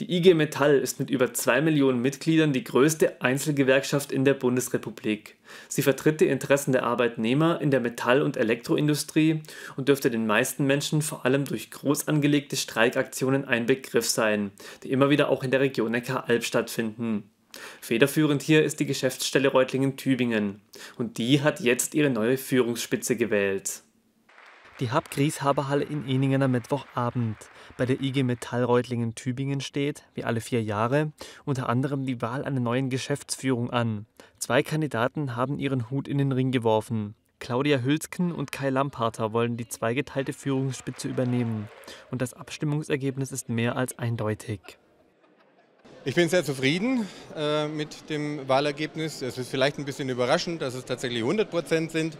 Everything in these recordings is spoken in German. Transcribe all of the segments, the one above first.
Die IG Metall ist mit über zwei Millionen Mitgliedern die größte Einzelgewerkschaft in der Bundesrepublik. Sie vertritt die Interessen der Arbeitnehmer in der Metall- und Elektroindustrie und dürfte den meisten Menschen vor allem durch groß angelegte Streikaktionen ein Begriff sein, die immer wieder auch in der Region Neckar-Alb stattfinden. Federführend hier ist die Geschäftsstelle Reutlingen-Tübingen und die hat jetzt ihre neue Führungsspitze gewählt. Die Hab-Grieshaber-Halle in Eningen am Mittwochabend. Bei der IG Metall Reutlingen-Tübingen steht, wie alle vier Jahre, unter anderem die Wahl einer neuen Geschäftsführung an. Zwei Kandidaten haben ihren Hut in den Ring geworfen. Claudia Hülsken und Kai Lamparter wollen die zweigeteilte Führungsspitze übernehmen. Und das Abstimmungsergebnis ist mehr als eindeutig. Ich bin sehr zufrieden äh, mit dem Wahlergebnis. Es ist vielleicht ein bisschen überraschend, dass es tatsächlich 100 Prozent sind.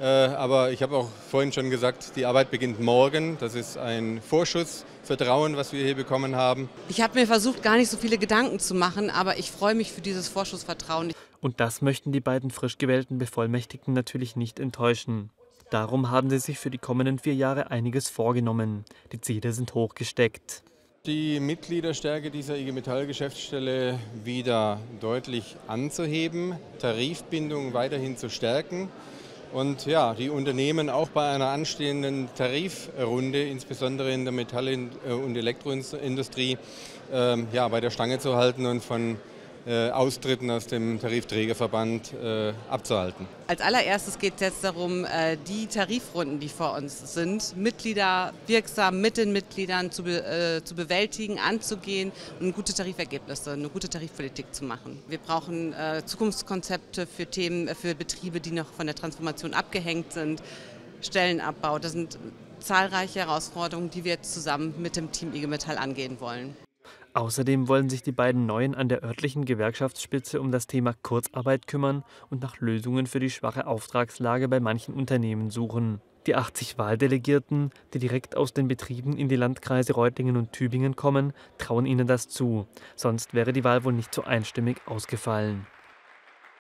Äh, aber ich habe auch vorhin schon gesagt, die Arbeit beginnt morgen. Das ist ein Vorschuss Vertrauen, was wir hier bekommen haben. Ich habe mir versucht, gar nicht so viele Gedanken zu machen, aber ich freue mich für dieses Vorschussvertrauen. Und das möchten die beiden frisch gewählten Bevollmächtigten natürlich nicht enttäuschen. Darum haben sie sich für die kommenden vier Jahre einiges vorgenommen. Die Ziele sind hochgesteckt. Die Mitgliederstärke dieser IG Metall Geschäftsstelle wieder deutlich anzuheben, Tarifbindung weiterhin zu stärken und ja, die Unternehmen auch bei einer anstehenden Tarifrunde, insbesondere in der Metall- und Elektroindustrie, ähm, ja, bei der Stange zu halten und von äh, Austritten aus dem Tarifträgerverband äh, abzuhalten. Als allererstes geht es jetzt darum, äh, die Tarifrunden, die vor uns sind, Mitglieder wirksam mit den Mitgliedern zu, be zu bewältigen, anzugehen und gute Tarifergebnisse, eine gute Tarifpolitik zu machen. Wir brauchen Zukunftskonzepte für Themen, für Betriebe, die noch von der Transformation abgehängt sind, Stellenabbau. Das sind zahlreiche Herausforderungen, die wir jetzt zusammen mit dem Team IG Metall angehen wollen. Außerdem wollen sich die beiden Neuen an der örtlichen Gewerkschaftsspitze um das Thema Kurzarbeit kümmern und nach Lösungen für die schwache Auftragslage bei manchen Unternehmen suchen. Die 80 Wahldelegierten, die direkt aus den Betrieben in die Landkreise Reutlingen und Tübingen kommen, trauen ihnen das zu. Sonst wäre die Wahl wohl nicht so einstimmig ausgefallen.